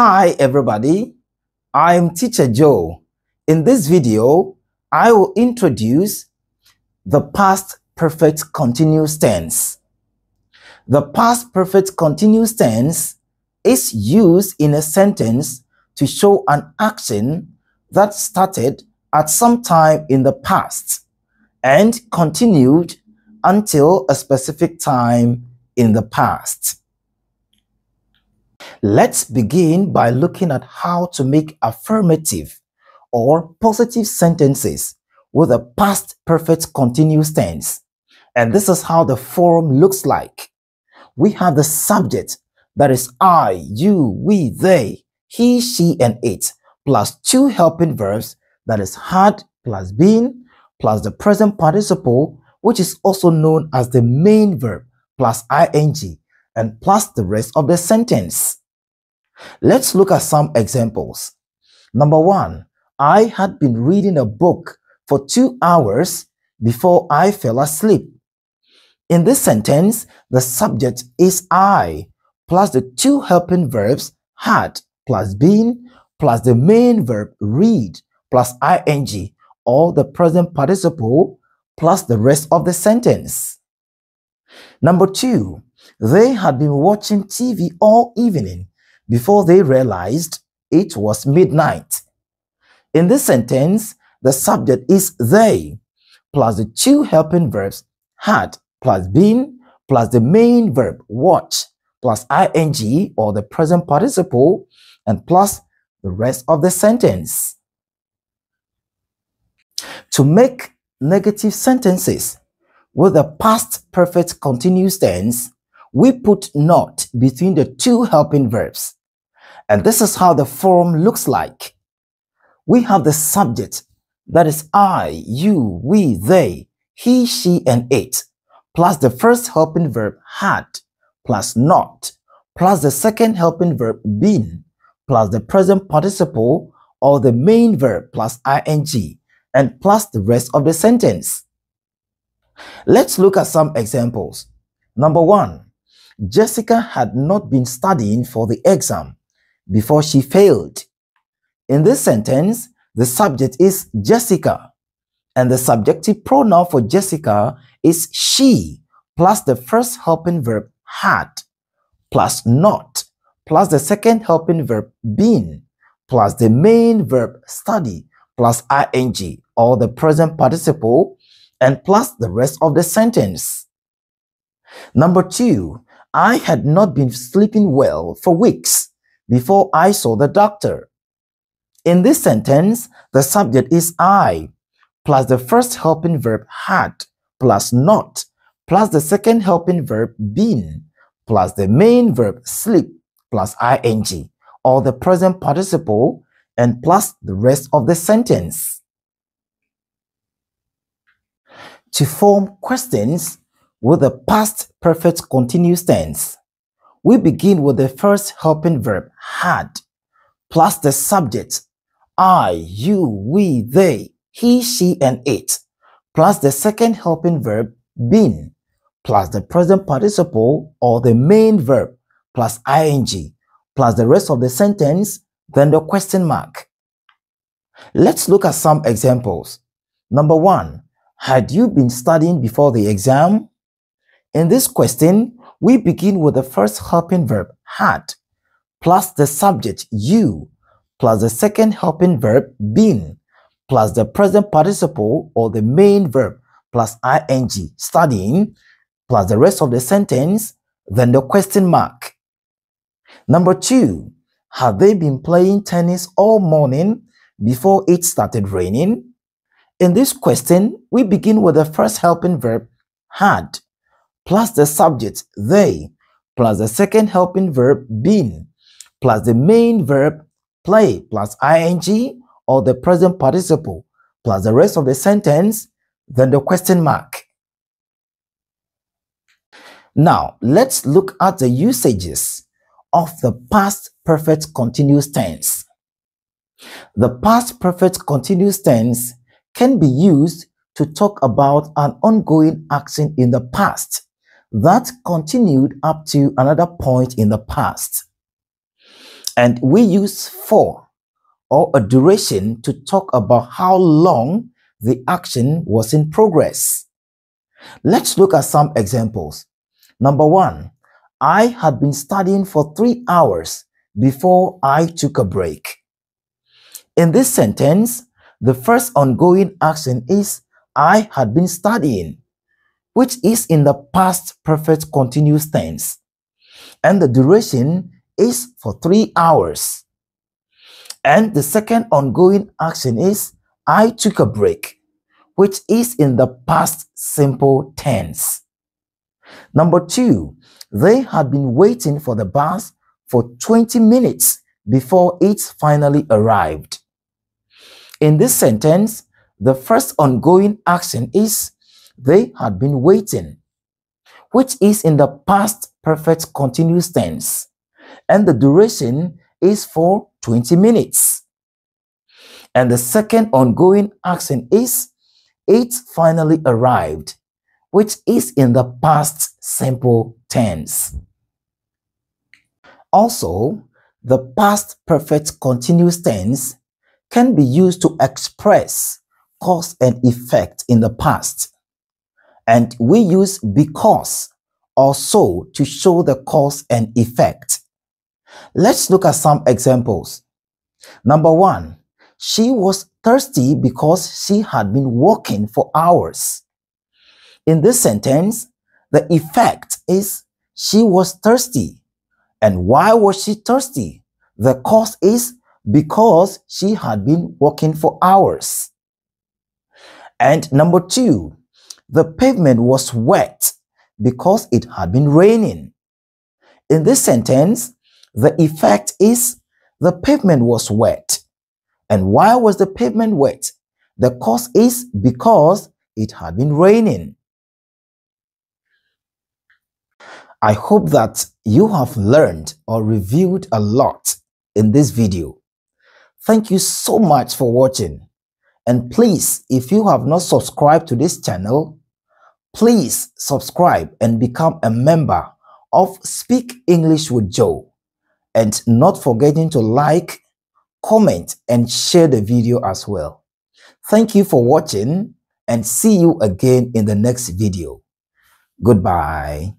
Hi everybody, I'm Teacher Joe. In this video, I will introduce the past perfect continuous tense. The past perfect continuous tense is used in a sentence to show an action that started at some time in the past and continued until a specific time in the past. Let's begin by looking at how to make affirmative or positive sentences with a past perfect continuous tense. And this is how the form looks like. We have the subject that is I, you, we, they, he, she, and it, plus two helping verbs that is had plus been plus the present participle, which is also known as the main verb plus ing and plus the rest of the sentence. Let's look at some examples. Number one, I had been reading a book for two hours before I fell asleep. In this sentence, the subject is I, plus the two helping verbs had, plus been, plus the main verb read, plus ing, or the present participle, plus the rest of the sentence. Number two, they had been watching TV all evening before they realized it was midnight. In this sentence, the subject is they, plus the two helping verbs had, plus been, plus the main verb watch, plus ing or the present participle, and plus the rest of the sentence. To make negative sentences with a past perfect continuous tense, we put not between the two helping verbs. And this is how the form looks like. We have the subject, that is I, you, we, they, he, she, and it, plus the first helping verb had, plus not, plus the second helping verb been, plus the present participle or the main verb plus ing, and plus the rest of the sentence. Let's look at some examples. Number one, Jessica had not been studying for the exam before she failed. In this sentence, the subject is Jessica, and the subjective pronoun for Jessica is she, plus the first helping verb had, plus not, plus the second helping verb been, plus the main verb study, plus ing, or the present participle, and plus the rest of the sentence. Number two, I had not been sleeping well for weeks before I saw the doctor. In this sentence, the subject is I, plus the first helping verb had, plus not, plus the second helping verb been, plus the main verb sleep, plus ing, or the present participle, and plus the rest of the sentence. To form questions with the past perfect continuous tense, we begin with the first helping verb had plus the subject I, you, we, they, he, she, and it plus the second helping verb been plus the present participle or the main verb plus ing plus the rest of the sentence then the question mark. Let's look at some examples. Number one, had you been studying before the exam? In this question, we begin with the first helping verb had plus the subject you plus the second helping verb been plus the present participle or the main verb plus ing studying plus the rest of the sentence then the question mark. Number two, have they been playing tennis all morning before it started raining? In this question, we begin with the first helping verb had plus the subject they plus the second helping verb been plus the main verb play plus ing or the present participle plus the rest of the sentence then the question mark. Now, let's look at the usages of the past perfect continuous tense. The past perfect continuous tense can be used to talk about an ongoing action in the past that continued up to another point in the past. And we use for or a duration to talk about how long the action was in progress. Let's look at some examples. Number one, I had been studying for three hours before I took a break. In this sentence, the first ongoing action is I had been studying, which is in the past perfect continuous tense. And the duration is for three hours. And the second ongoing action is I took a break, which is in the past simple tense. Number two, they had been waiting for the bus for 20 minutes before it finally arrived. In this sentence, the first ongoing action is they had been waiting, which is in the past perfect continuous tense, and the duration is for 20 minutes. And the second ongoing action is it finally arrived, which is in the past simple tense. Also, the past perfect continuous tense can be used to express cause and effect in the past. And we use because or so to show the cause and effect. Let's look at some examples. Number one, she was thirsty because she had been walking for hours. In this sentence, the effect is she was thirsty. And why was she thirsty? The cause is because she had been walking for hours. And number two, the pavement was wet because it had been raining. In this sentence, the effect is the pavement was wet. And why was the pavement wet? The cause is because it had been raining. I hope that you have learned or reviewed a lot in this video. Thank you so much for watching. And please, if you have not subscribed to this channel, please subscribe and become a member of Speak English with Joe. And not forgetting to like, comment, and share the video as well. Thank you for watching and see you again in the next video. Goodbye.